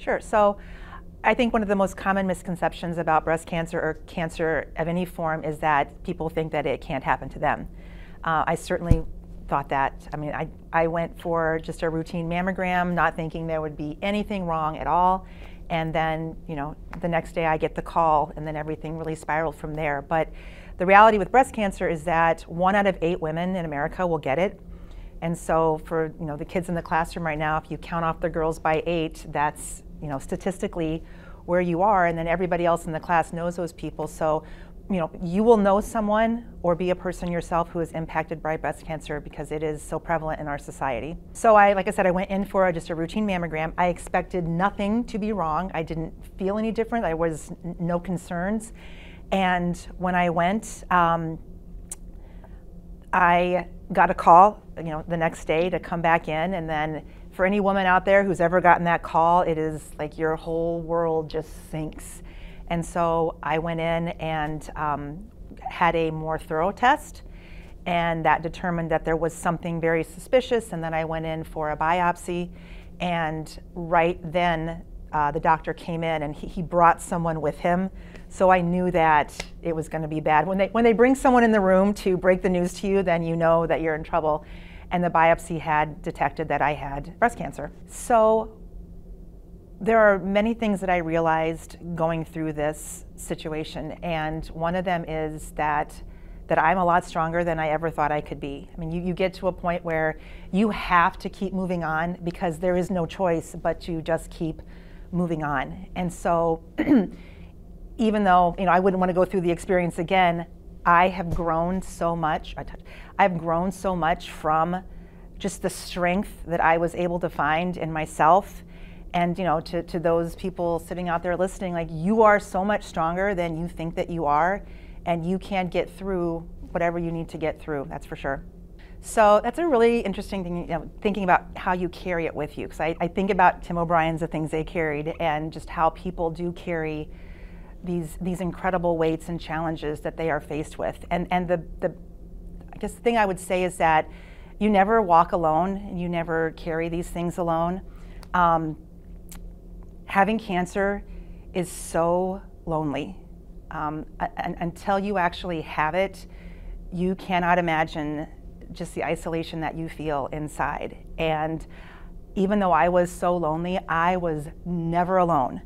Sure. So I think one of the most common misconceptions about breast cancer or cancer of any form is that people think that it can't happen to them. Uh, I certainly thought that. I mean, I, I went for just a routine mammogram, not thinking there would be anything wrong at all. And then, you know, the next day I get the call, and then everything really spiraled from there. But the reality with breast cancer is that one out of eight women in America will get it. And so for you know the kids in the classroom right now, if you count off the girls by eight, that's you know statistically where you are, and then everybody else in the class knows those people. So you know you will know someone or be a person yourself who is impacted by breast cancer because it is so prevalent in our society. So I, like I said, I went in for just a routine mammogram. I expected nothing to be wrong. I didn't feel any different. I was no concerns. And when I went, um, I got a call, you know, the next day to come back in, and then for any woman out there who's ever gotten that call, it is like your whole world just sinks. And so I went in and um, had a more thorough test, and that determined that there was something very suspicious. And then I went in for a biopsy, and right then uh, the doctor came in and he, he brought someone with him so I knew that it was going to be bad. When they, when they bring someone in the room to break the news to you, then you know that you're in trouble. And the biopsy had detected that I had breast cancer. So there are many things that I realized going through this situation. And one of them is that that I'm a lot stronger than I ever thought I could be. I mean, you, you get to a point where you have to keep moving on because there is no choice but to just keep moving on. And so even though you know I wouldn't want to go through the experience again, I have grown so much. I've grown so much from just the strength that I was able to find in myself. And you know, to, to those people sitting out there listening, like you are so much stronger than you think that you are, and you can get through whatever you need to get through. That's for sure. So that's a really interesting thing, you know, thinking about how you carry it with you. Because I, I think about Tim O'Brien's The Things They Carried and just how people do carry these these incredible weights and challenges that they are faced with. And and the the guess the thing I would say is that you never walk alone and you never carry these things alone. Um, having cancer is so lonely. Um, until you actually have it, you cannot imagine just the isolation that you feel inside. And even though I was so lonely, I was never alone.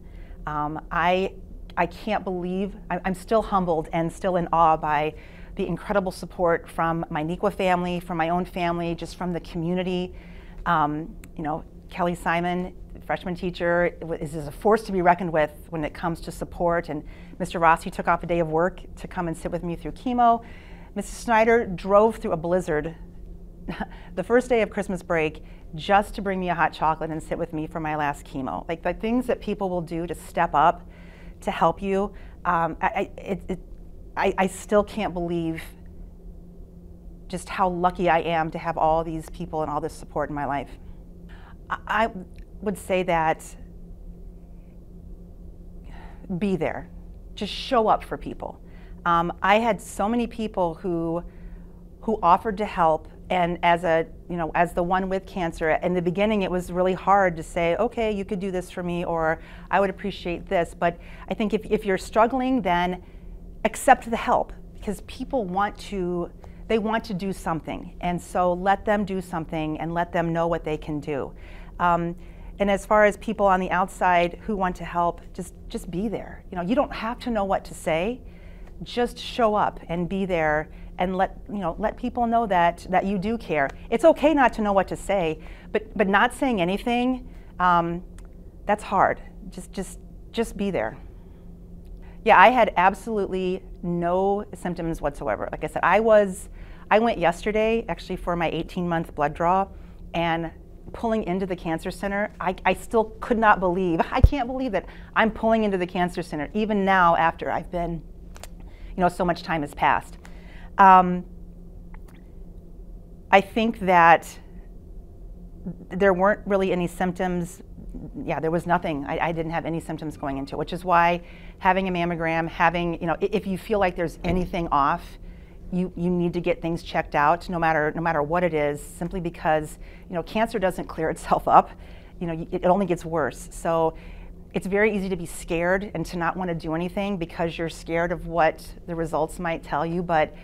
Um, I I can't believe, I'm still humbled and still in awe by the incredible support from my Neuqua family, from my own family, just from the community. Um, you know, Kelly Simon, freshman teacher, is, is a force to be reckoned with when it comes to support. And Mr. Rossi took off a day of work to come and sit with me through chemo. Mrs. Snyder drove through a blizzard the first day of Christmas break just to bring me a hot chocolate and sit with me for my last chemo. Like the things that people will do to step up to help you. Um, I, it, it, I, I still can't believe just how lucky I am to have all these people and all this support in my life. I, would say that be there, just show up for people. Um, I had so many people who who offered to help and as a you know as the one with cancer in the beginning it was really hard to say okay you could do this for me or i would appreciate this but i think if, if you're struggling then accept the help because people want to they want to do something and so let them do something and let them know what they can do um, and as far as people on the outside who want to help just just be there you know you don't have to know what to say just show up and be there and let you know let people know that that you do care. It's okay not to know what to say, but but not saying anything, um, that's hard. Just just just be there. Yeah, I had absolutely no symptoms whatsoever. Like I said, I was I went yesterday actually for my 18 month blood draw, and pulling into the cancer center, I, I still could not believe. I can't believe that I'm pulling into the cancer center even now after I've been, you know, so much time has passed. Um, I think that there weren't really any symptoms. Yeah, there was nothing. I, I, didn't have any symptoms going into it, which is why having a mammogram, having, you know, if you feel like there's anything off, you, you need to get things checked out no matter, no matter what it is, simply because, you know, cancer doesn't clear itself up. You know, it, it only gets worse. So it's very easy to be scared and to not want to do anything because you're scared of what the results might tell you, but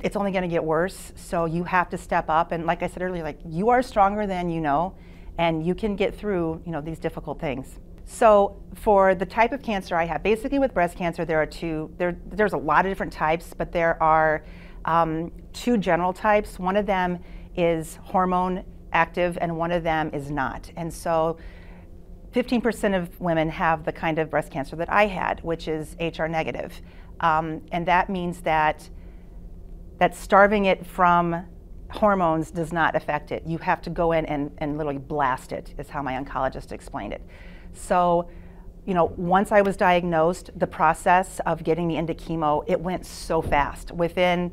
it's only going to get worse. So you have to step up. And like I said earlier, like you are stronger than you know, and you can get through, you know, these difficult things. So for the type of cancer I have, basically with breast cancer, there are two. There, there's a lot of different types, but there are um, two general types. One of them is hormone active, and one of them is not. And so 15% of women have the kind of breast cancer that I had, which is HR negative. Um, and that means that, that starving it from hormones does not affect it. You have to go in and, and literally blast it, is how my oncologist explained it. So, you know, once I was diagnosed, the process of getting me into chemo, it went so fast. Within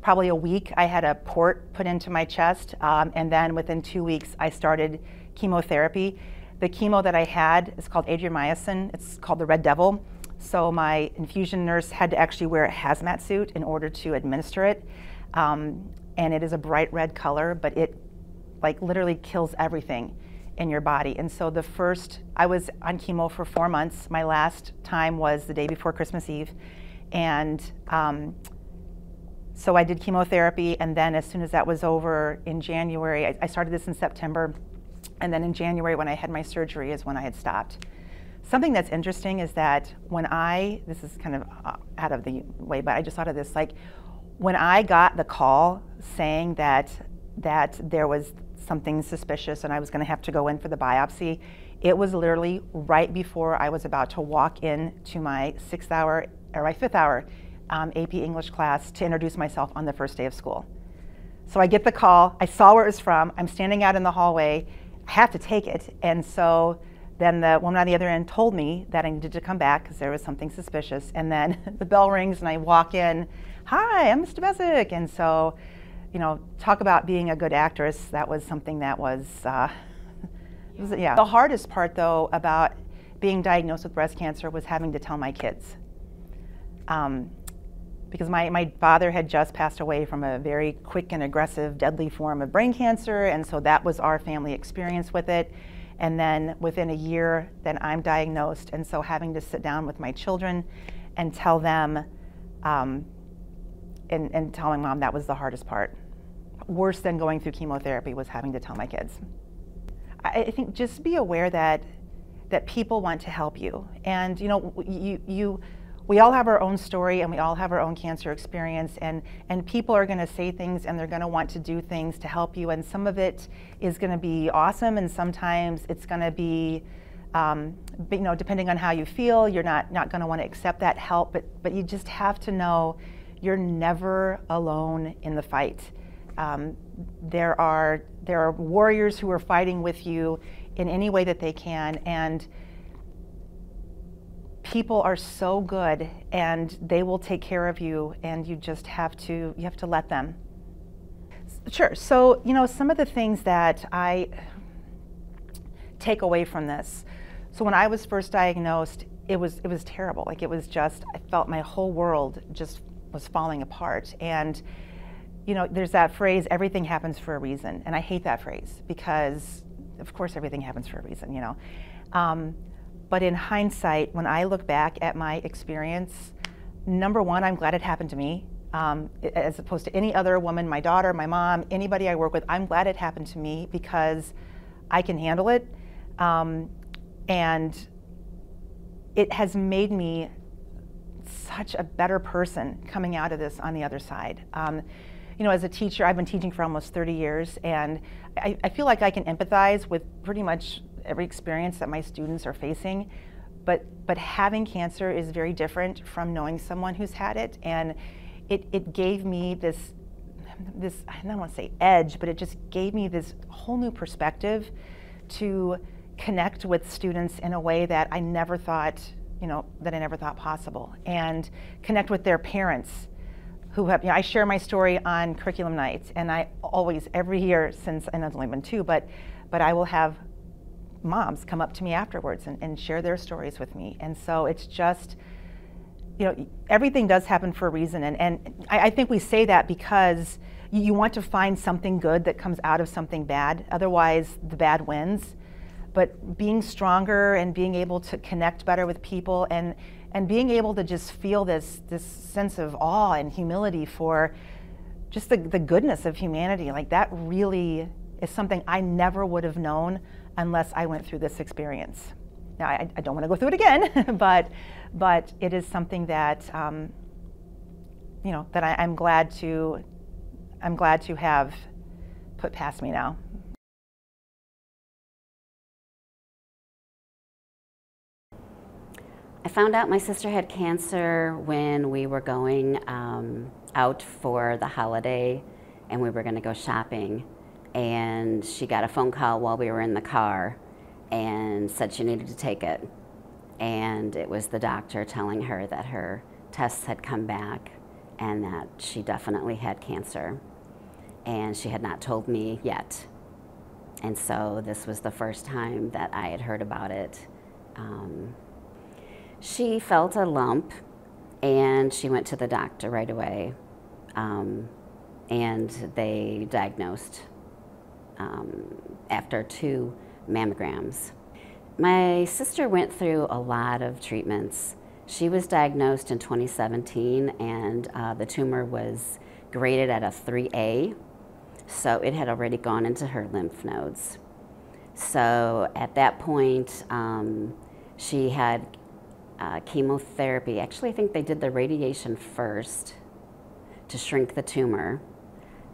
probably a week, I had a port put into my chest, um, and then within two weeks, I started chemotherapy. The chemo that I had is called adriamycin. It's called the Red Devil. So my infusion nurse had to actually wear a hazmat suit in order to administer it. Um, and it is a bright red color, but it like literally kills everything in your body. And so the first, I was on chemo for four months. My last time was the day before Christmas Eve. And um, so I did chemotherapy. And then as soon as that was over in January, I, I started this in September. And then in January, when I had my surgery, is when I had stopped. Something that's interesting is that when I, this is kind of uh, out of the way, but I just thought of this, like when I got the call saying that that there was something suspicious and I was going to have to go in for the biopsy, it was literally right before I was about to walk in to my sixth hour or my fifth hour um, AP English class to introduce myself on the first day of school. So I get the call. I saw where it was from. I'm standing out in the hallway, I have to take it. And so then the woman on the other end told me that I needed to come back because there was something suspicious. And then the bell rings and I walk in, hi, I'm Mr. Dabezic. And so, you know, talk about being a good actress. That was something that was, uh, was yeah. The hardest part though about being diagnosed with breast cancer was having to tell my kids. Um, because my, my father had just passed away from a very quick and aggressive, deadly form of brain cancer, and so that was our family experience with it. And then within a year, then I'm diagnosed, and so having to sit down with my children and tell them, um, and, and tell my mom that was the hardest part. Worse than going through chemotherapy was having to tell my kids. I, I think just be aware that that people want to help you, and you know you you we all have our own story and we all have our own cancer experience and, and people are going to say things and they're going to want to do things to help you and some of it is going to be awesome and sometimes it's going to be um, you know depending on how you feel you're not, not going to want to accept that help but, but you just have to know you're never alone in the fight. Um, there are there are warriors who are fighting with you in any way that they can and people are so good and they will take care of you and you just have to you have to let them. Sure so you know some of the things that i take away from this so when i was first diagnosed it was it was terrible like it was just i felt my whole world just was falling apart. And you know there's that phrase everything happens for a reason and i hate that phrase because of course everything happens for a reason you know? Um, but in hindsight, when I look back at my experience, number one, I'm glad it happened to me. Um, as opposed to any other woman, my daughter, my mom, anybody I work with, I'm glad it happened to me because I can handle it. Um, and it has made me such a better person coming out of this on the other side. Um, you know, as a teacher, I've been teaching for almost 30 years, and I, I, feel like I can empathize with pretty much every experience that my students are facing. But, but having cancer is very different from knowing someone who's had it. And it, it gave me this, this, I don't want to say edge, but it just gave me this whole new perspective to connect with students in a way that I never thought, you know, that I never thought possible. And connect with their parents who have, you know, I share my story on curriculum nights, and I always, every year since, and it's only been two, but, but I will have moms come up to me afterwards and, and share their stories with me. And so it's just, you know, everything does happen for a reason. And, and I, I think we say that because you want to find something good that comes out of something bad. Otherwise, the bad wins. but being stronger and being able to connect better with people and and being able to just feel this this sense of awe and humility for just the, the goodness of humanity like that really is something i never would have known unless i went through this experience now i, I don't want to go through it again but but it is something that um, you know that I, i'm glad to i'm glad to have put past me now I found out my sister had cancer when we were going um, out for the holiday and we were going to go shopping. And she got a phone call while we were in the car and said she needed to take it. And it was the doctor telling her that her tests had come back and that she definitely had cancer. And she had not told me yet. And so this was the first time that I had heard about it. Um, she felt a lump and she went to the doctor right away. Um, and they diagnosed um, after two mammograms. My sister went through a lot of treatments. She was diagnosed in 2017 and uh, the tumor was graded at a 3A, so it had already gone into her lymph nodes. So at that point, um, she had uh, chemotherapy. Actually, I think they did the radiation first to shrink the tumor,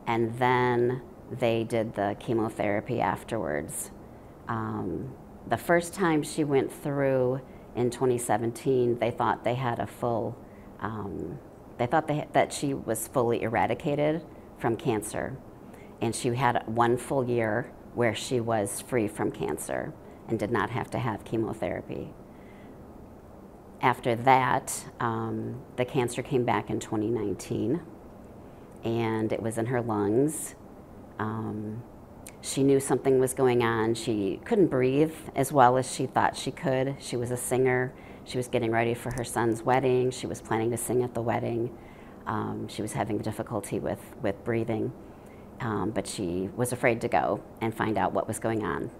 and then they did the chemotherapy afterwards. Um, the first time she went through in 2017, they thought they had a full, um, they thought they, that she was fully eradicated from cancer. And she had one full year where she was free from cancer and did not have to have chemotherapy after that, um, the cancer came back in 2019, and it was in her lungs. Um, she knew something was going on. She couldn't breathe as well as she thought she could. She was a singer. She was getting ready for her son's wedding. She was planning to sing at the wedding. Um, she was having difficulty with, with breathing, um, but she was afraid to go and find out what was going on.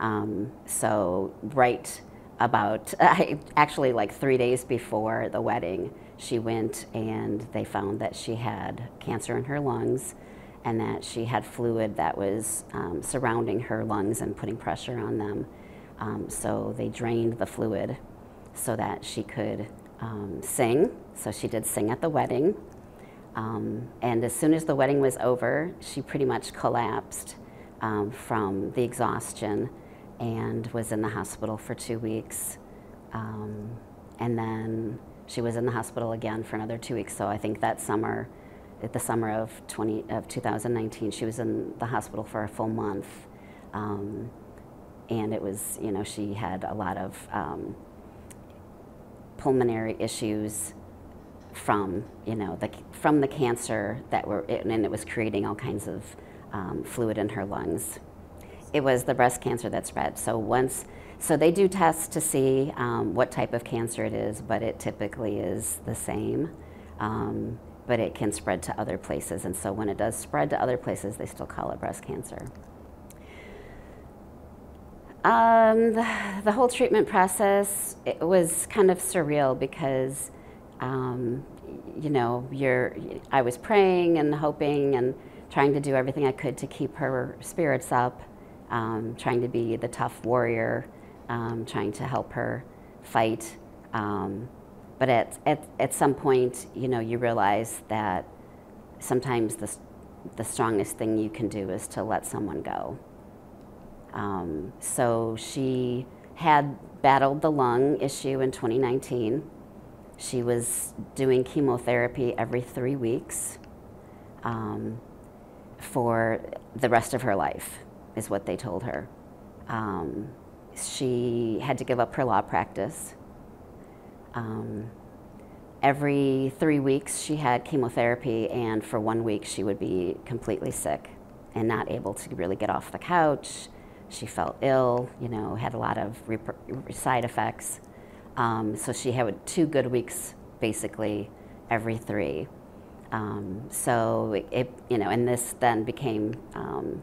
Um, so, right about actually like three days before the wedding she went and they found that she had cancer in her lungs and that she had fluid that was um, surrounding her lungs and putting pressure on them um, so they drained the fluid so that she could um, sing so she did sing at the wedding um, and as soon as the wedding was over she pretty much collapsed um, from the exhaustion and was in the hospital for two weeks. Um, and then she was in the hospital again for another two weeks. So I think that summer, the summer of 20 of 2019, she was in the hospital for a full month. Um, and it was, you know, she had a lot of um, pulmonary issues from, you know, the, from the cancer that were, and it was creating all kinds of um, fluid in her lungs it was the breast cancer that spread. So once, so they do tests to see um, what type of cancer it is, but it typically is the same. Um, but it can spread to other places, and so when it does spread to other places, they still call it breast cancer. Um, the, the, whole treatment process it was kind of surreal because, um, you know, you're, I was praying and hoping and trying to do everything I could to keep her spirits up um, trying to be the tough warrior, um, trying to help her fight. But at, at, at some point, you know, you realize that sometimes the, the strongest thing you can do is to let someone go. Um, so she had battled the lung issue in 2019. She was doing chemotherapy every three weeks um, for the rest of her life is what they told her. Um, she had to give up her law practice. Um, every three weeks, she had chemotherapy, and for one week, she would be completely sick and not able to really get off the couch. She felt ill, you know, had a lot of side effects. Um, so she had two good weeks, basically, every three. Um, so it, you know, and this then became um,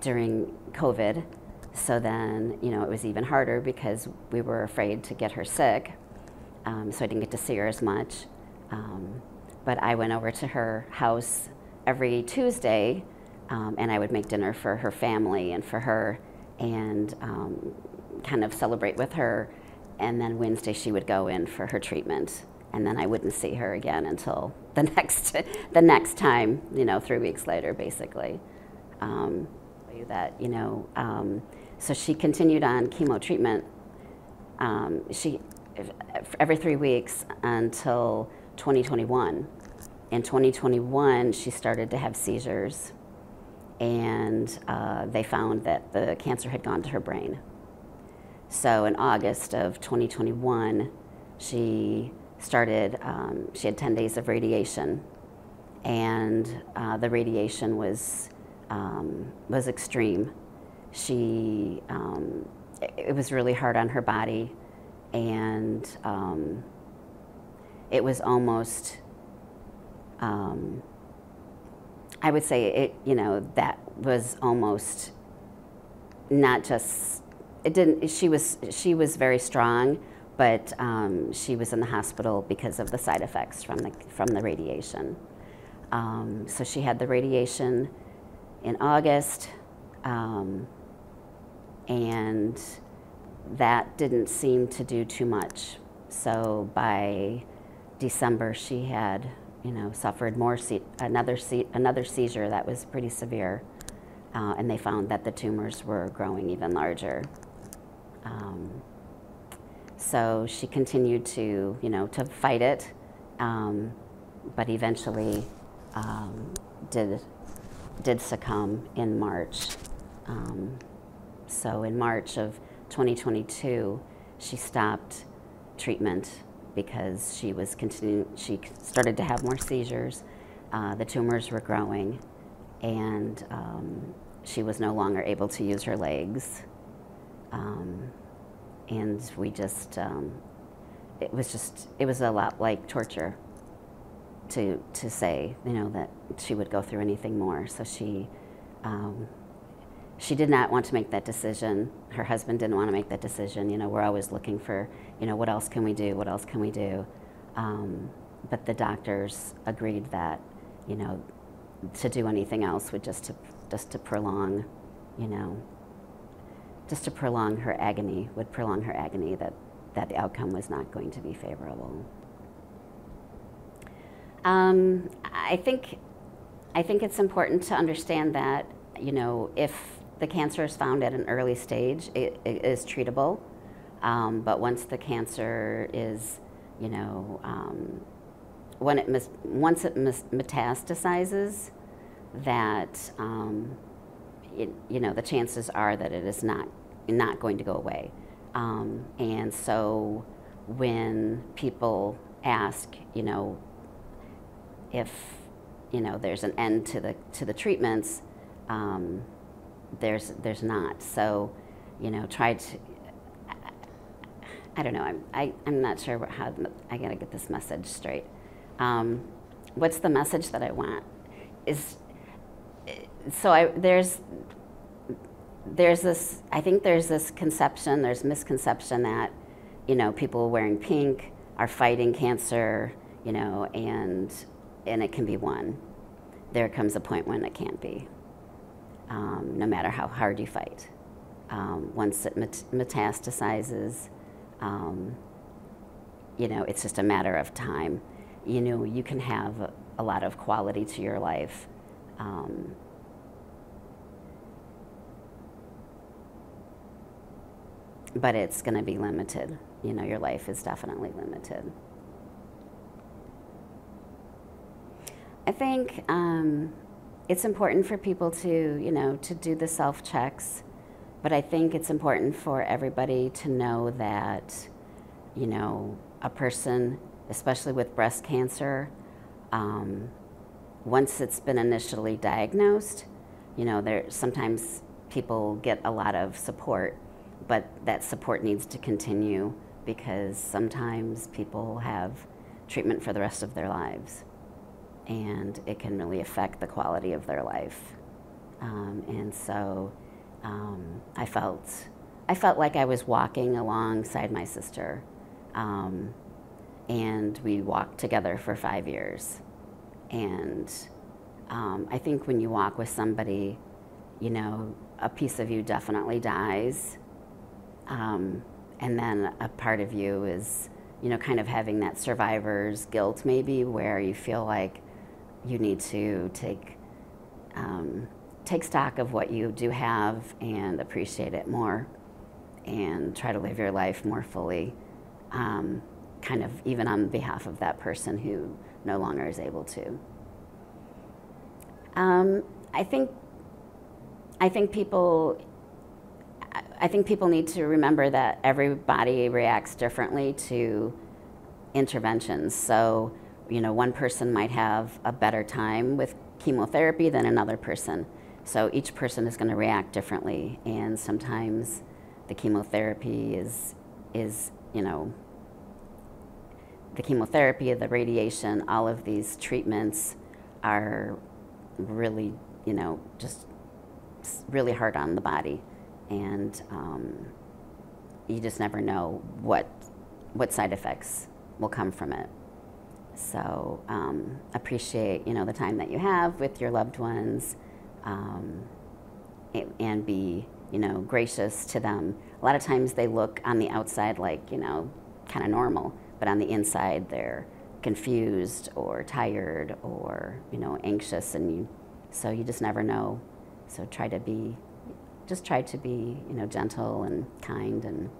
during COVID, so then, you know, it was even harder because we were afraid to get her sick. Um, so I didn't get to see her as much. Um, but I went over to her house every Tuesday um, and I would make dinner for her family and for her and um, kind of celebrate with her. And then Wednesday she would go in for her treatment. And then I wouldn't see her again until the next, the next time, you know, three weeks later, basically. Um, that, you know, so she continued on chemo treatment. Um, she, every three weeks until 2021. In 2021, she started to have seizures and uh, they found that the cancer had gone to her brain. So in August of 2021, she started, um, she had 10 days of radiation, and uh, the radiation was, um, was extreme. She, um, it, it, was really hard on her body, and um, it was almost, um, I would say it, you know, that was almost not just, it didn't, she was, she was very strong, but um, she was in the hospital because of the side effects from the, from the radiation. Um, so she had the radiation in August, um, and that didn't seem to do too much. So by December, she had you know, suffered more se- another se- another seizure that was pretty severe, uh, and they found that the tumors were growing even larger. Um, so she continued to, you know, to fight it, um, but eventually um, did did succumb in March. Um, so in March of 2022, she stopped treatment because she was continuing, she started to have more seizures. Uh, the tumors were growing, and um, she was no longer able to use her legs. Um, and we just, um, it was just, it was a lot like torture to, to say, you know, that she would go through anything more. So she, um, she did not want to make that decision. Her husband didn't want to make that decision. You know, we're always looking for, you know, what else can we do? What else can we do? Um, but the doctors agreed that, you know, to do anything else would just to just to prolong, you know, just to prolong her agony would prolong her agony. That that the outcome was not going to be favorable. Um, I think I think it's important to understand that you know if the cancer is found at an early stage, it, it is treatable. Um, but once the cancer is, you know, um, when it mis- once it mis- metastasizes, that um, it, you know the chances are that it is not not going to go away. Um, and so when people ask, you know, if you know there's an end to the to the treatments, um, there's there's not. So, you know, try to. I don't know. I'm I, I'm not sure how I gotta get this message straight. Um, what's the message that I want? Is so I there's there's this I think there's this conception there's misconception that you know people wearing pink are fighting cancer you know and and it can be won. There comes a point when it can't be um, no matter how hard you fight. Um, once it met- metastasizes, um, you know, it's just a matter of time. You know, you can have a, a lot of quality to your life. Um, but it's going to be limited. You know, your life is definitely limited. I think um, it's important for people to, you know, to do the self checks, but I think it's important for everybody to know that, you know, a person, especially with breast cancer, um, once it's been initially diagnosed, you know, there sometimes people get a lot of support, but that support needs to continue because sometimes people have treatment for the rest of their lives and it can really affect the quality of their life. Um, and so, Um, I felt I felt like I was walking alongside my sister, um, and we walked together for five years. And um, I think when you walk with somebody, you know, a piece of you definitely dies, um, and then a part of you is, you know, kind of having that survivor's guilt, maybe, where you feel like you need to take um, take stock of what you do have and appreciate it more and try to live your life more fully, um, kind of even on behalf of that person who no longer is able to. Um, I think I think people I think people need to remember that everybody reacts differently to interventions. So, you know, one person might have a better time with chemotherapy than another person. So each person is going to react differently, and sometimes the chemotherapy is is you know the chemotherapy, the radiation, all of these treatments are really you know just really hard on the body, and um, you just never know what what side effects will come from it. So um, appreciate you know the time that you have with your loved ones, um, and be you know gracious to them. A lot of times they look on the outside like you know kind of normal, but on the inside they're confused or tired or you know anxious, and you so you just never know. So try to be just try to be you know gentle and kind and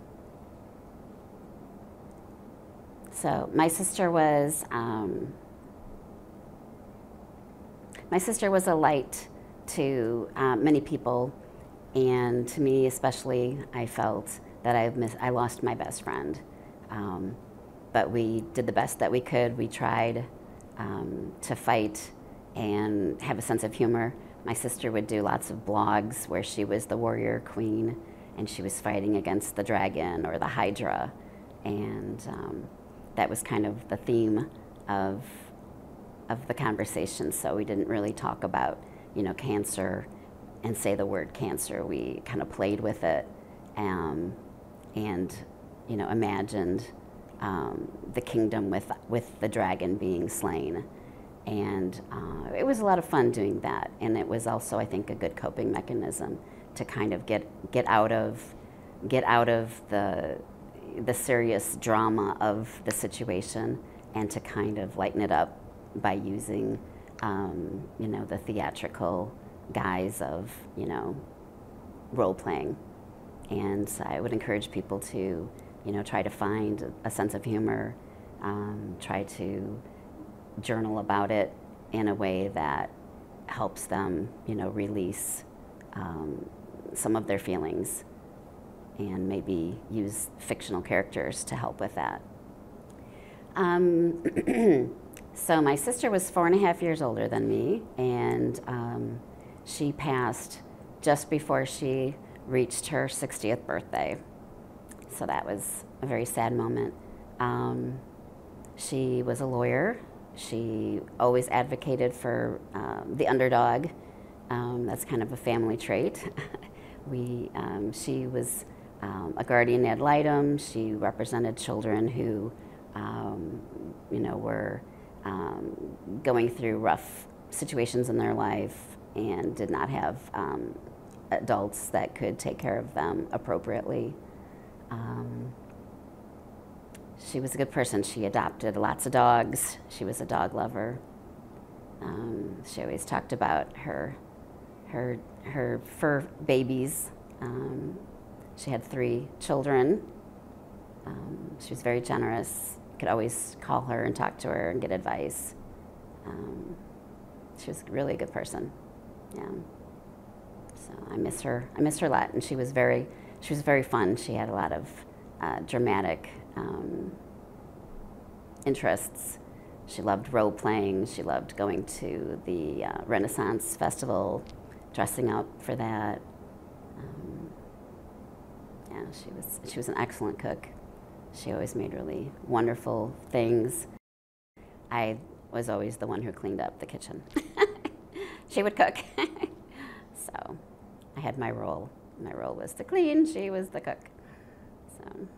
So my sister was um, my sister was a light to uh, many people, and to me especially, I felt that I miss, I lost my best friend. Um, but we did the best that we could. We tried um, to fight and have a sense of humor. My sister would do lots of blogs where she was the warrior queen and she was fighting against the dragon or the hydra. And um, that was kind of the theme of of the conversation. So we didn't really talk about you know cancer and say the word cancer. We kind of played with it um, and you know imagined um, the kingdom with with the dragon being slain. And uh, it was a lot of fun doing that, and it was also, I think, a good coping mechanism to kind of get get out of get out of the the serious drama of the situation and to kind of lighten it up by using, um, you know, the theatrical guise of, you know, role playing. And I would encourage people to, you know, try to find a sense of humor, um, try to journal about it in a way that helps them, you know, release um, some of their feelings and maybe use fictional characters to help with that. Um, so my sister was four and a half years older than me, and um, she passed just before she reached her 60th birthday. So that was a very sad moment. Um, she was a lawyer. She always advocated for um, the underdog. Um, that's kind of a family trait. we, um, she was um, a guardian ad litem. She represented children who, um, you know, were um, going through rough situations in their life and did not have um, adults that could take care of them appropriately. Um, she was a good person. She adopted lots of dogs. She was a dog lover. She always talked about her, her, her fur babies. Um, she had three children. Um, she was very generous. Could always call her and talk to her and get advice. Um, she was really a good person. Yeah. So I miss her. I miss her a lot, and she was very, she was very fun. She had a lot of uh, dramatic um, interests. She loved role playing. She loved going to the uh, Renaissance Festival, dressing up for that. Um, yeah, she was she was an excellent cook. She always made really wonderful things. I was always the one who cleaned up the kitchen. she would cook. so I had my role My role was to clean, she was the cook. So.